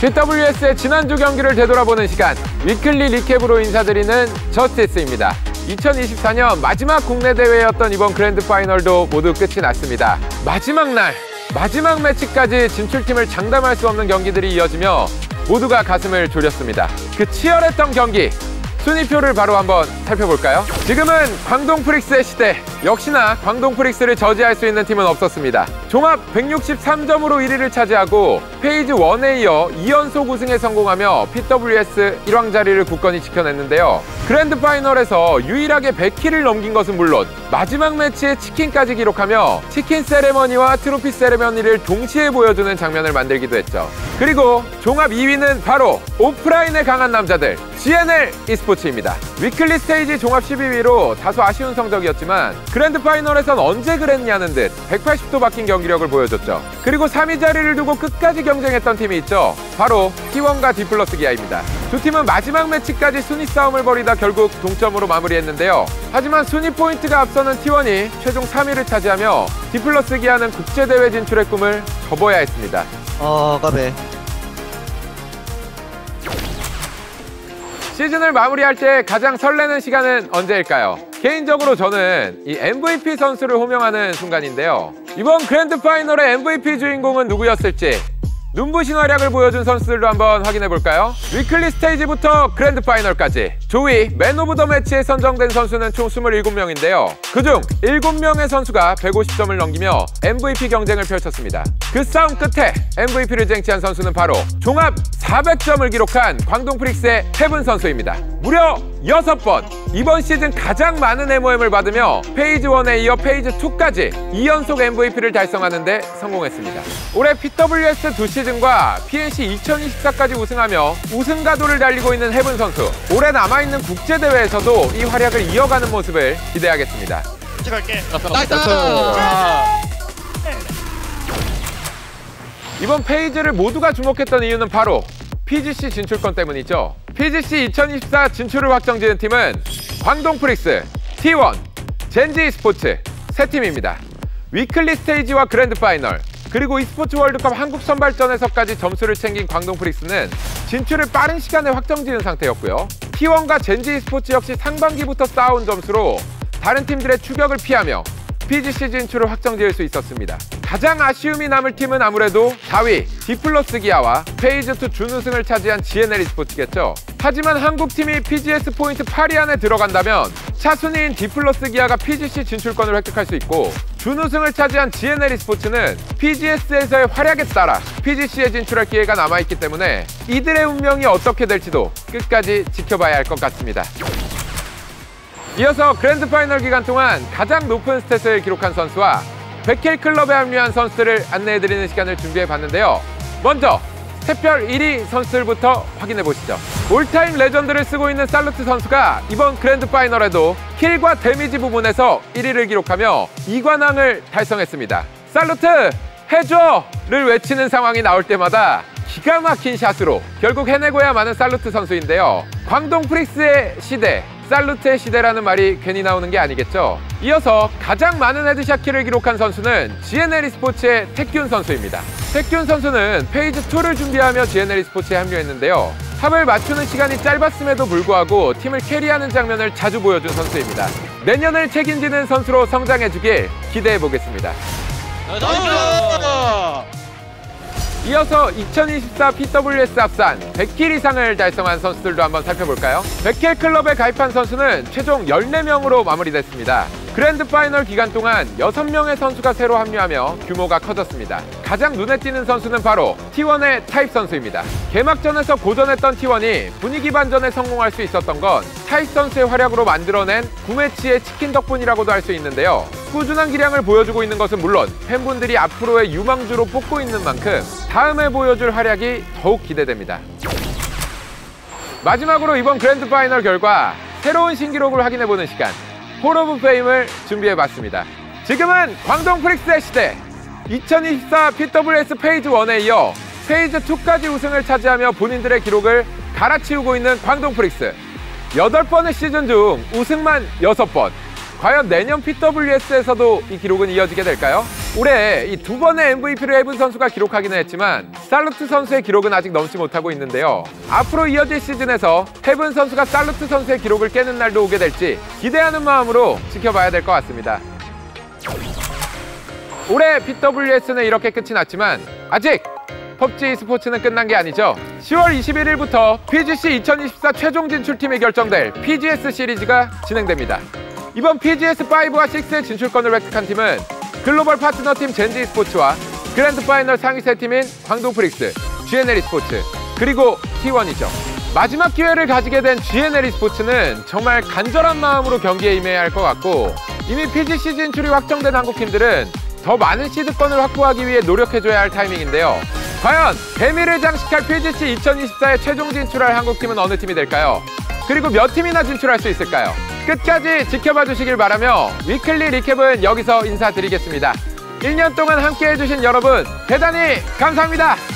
PWS의 지난주 경기를 되돌아보는 시간 weekly recap으로 인사드리는 저스티스입니다. 2024년 마지막 국내 대회였던 이번 grand final도 모두 끝이 났습니다. 마지막 날 마지막 매치까지 진출팀을 장담할 수 없는 경기들이 이어지며 모두가 가슴을 졸였습니다. 그 치열했던 경기 순위표를 바로 한번 살펴볼까요? 지금은 광동 프릭스의 시대. 역시나 광동 프릭스를 저지할 수 있는 팀은 없었습니다. 종합 163점으로 1위를 차지하고 phase 1에 이어 2연속 우승에 성공하며 PWS 1왕 자리를 굳건히 지켜냈는데요. grand final에서 유일하게 100킬을 넘긴 것은 물론 마지막 매치에 치킨까지 기록하며 치킨 세레머니와 트로피 세레머니를 동시에 보여주는 장면을 만들기도 했죠. 그리고 종합 2위는 바로 오프라인에 강한 남자들 GNL e스포츠입니다. weekly stage 종합 12위로 다소 아쉬운 성적이었지만 grand final에선 언제 그랬냐는 듯 180도 바뀐 경기력을 보여줬죠. 그리고 3위 자리를 두고 끝까지 경쟁했던 팀이 있죠. 바로 T1과 디플러스 기아입니다. 두 팀은 마지막 매치까지 순위 싸움을 벌이다 결국 동점으로 마무리했는데요. 하지만 순위 포인트가 앞서는 T1이 최종 3위를 차지하며 디플러스 기아는 국제대회 진출의 꿈을 접어야 했습니다. 어, 까베. 시즌을 마무리할 때 가장 설레는 시간은 언제일까요? 개인적으로 저는 이 MVP 선수를 호명하는 순간인데요. 이번 grand final의 MVP 주인공은 누구였을지 눈부신 활약을 보여준 선수들도 한번 확인해 볼까요? weekly stage부터 grand final까지 조위 man of the match에 선정된 선수는 총 27명인데요. 그중 7명의 선수가 150점을 넘기며 MVP 경쟁을 펼쳤습니다. 그 싸움 끝에 MVP를 쟁취한 선수는 바로 종합 400점을 기록한 광동 프릭스의 헤븐 선수입니다. 무려 6번 이번 시즌 가장 많은 MOM을 받으며 phase 1에 이어 phase 2까지 2연속 MVP를 달성하는 데 성공했습니다. 올해 PWS 두 시즌과 PNC 2024까지 우승하며 우승 가도를 달리고 있는 헤븐 선수. 올해 남아 있는 국제대회에서도 이 활약을 이어가는 모습을 기대하겠습니다. 갈게. Nice! 이번 Phase를 모두가 주목했던 이유는 바로 PGC 진출권 때문이죠. PGC 2024 진출을 확정지은 팀은 광동 프릭스, T1, 젠지 스포츠 세 팀입니다. Weekly Stage와 Grand Final, 그리고 e스포츠 월드컵 한국 선발전에서까지 점수를 챙긴 광동 프릭스는 진출을 빠른 시간에 확정 지은 상태였고요. T1과 젠지 스포츠 역시 상반기부터 쌓아온 점수로 다른 팀들의 추격을 피하며 PGC 진출을 확정지을 수 있었습니다. 가장 아쉬움이 남을 팀은 아무래도 4위 디플러스 기아와 Phase 2 준우승을 차지한 GNL e스포츠겠죠. 하지만 한국팀이 PGS 포인트 8위 안에 들어간다면 차순위인 디플러스 기아가 PGC 진출권을 획득할 수 있고 준우승을 차지한 GNL e스포츠는 PGS에서의 활약에 따라 PGC에 진출할 기회가 남아있기 때문에 이들의 운명이 어떻게 될지도 끝까지 지켜봐야 할 것 같습니다. 이어서 Grand Final 기간 동안 가장 높은 stat을 기록한 선수와 100 kill 클럽에 합류한 선수들을 안내해드리는 시간을 준비해 봤는데요. 먼저 stat별 1위 선수들부터 확인해 보시죠. all-time legend를 쓰고 있는 살루트 선수가 이번 Grand Final에도 kill과 damage 부분에서 1위를 기록하며 2관왕을 달성했습니다. 살루트 해줘를 외치는 상황이 나올 때마다 기가 막힌 샷으로 결국 해내고야 마는 살루트 선수인데요. 광동 프릭스의 시대, 살루트의 시대라는 말이 괜히 나오는 게 아니겠죠. 이어서 가장 많은 headshot kill을 기록한 선수는 GNL e스포츠의 택균 선수입니다. 택균 선수는 Phase 2를 준비하며 GNL e스포츠에 합류했는데요. 합을 맞추는 시간이 짧았음에도 불구하고 팀을 carry하는 장면을 자주 보여준 선수입니다. 내년을 책임지는 선수로 성장해주길 기대해 보겠습니다. Nice! 이어서 2024 PWS 합산 100 kill 이상을 달성한 선수들도 한번 살펴볼까요? 100 kill 클럽에 가입한 선수는 최종 14명으로 마무리됐습니다. Grand Final 기간 동안 6명의 선수가 새로 합류하며 규모가 커졌습니다. 가장 눈에 띄는 선수는 바로 T1의 타입 선수입니다. 개막전에서 고전했던 T1이 분위기 반전에 성공할 수 있었던 건 타입 선수의 활약으로 만들어낸 9매치의 치킨 덕분이라고도 할 수 있는데요. 꾸준한 기량을 보여주고 있는 것은 물론 팬분들이 앞으로의 유망주로 뽑고 있는 만큼 다음에 보여줄 활약이 더욱 기대됩니다. 마지막으로 이번 Grand Final 결과 새로운 신기록을 확인해보는 시간 Hall of Fame을 준비해봤습니다. 지금은 광동 프릭스의 시대 2024 PWS Phase 1에 이어 Phase 2까지 우승을 차지하며 본인들의 기록을 갈아치우고 있는 광동 프릭스 8번의 시즌 중 우승만 6번 과연 내년 PWS에서도 이 기록은 이어지게 될까요? 올해 이 두 번의 MVP를 해본 선수가 기록하기는 했지만 살루트 선수의 기록은 아직 넘지 못하고 있는데요. 앞으로 이어질 시즌에서 헤븐 선수가 살루트 선수의 기록을 깨는 날도 오게 될지 기대하는 마음으로 지켜봐야 될 것 같습니다. 올해 PWS는 이렇게 끝이 났지만 아직 펍지 스포츠는 끝난 게 아니죠. 10월 21일부터 PGC 2024 최종 진출팀이 결정될 PGS 시리즈가 진행됩니다. 이번 PGS5와 6의 진출권을 획득한 팀은 글로벌 파트너팀 젠지 스포츠와 Grand Final 상위 세 팀인 광동 프릭스, GNL 스포츠, 그리고 T1이죠. 마지막 기회를 가지게 된 GNL 스포츠는 정말 간절한 마음으로 경기에 임해야 할 것 같고 이미 PGC 진출이 확정된 한국 팀들은 더 많은 시드권을 확보하기 위해 노력해줘야 할 타이밍인데요. 과연 대미를 장식할 PGC 2024에 최종 진출할 한국팀은 어느 팀이 될까요? 그리고 몇 팀이나 진출할 수 있을까요? 끝까지 지켜봐 주시길 바라며 위클리 리캡은 여기서 인사드리겠습니다. 1년 동안 함께 해 주신 여러분 대단히 감사합니다.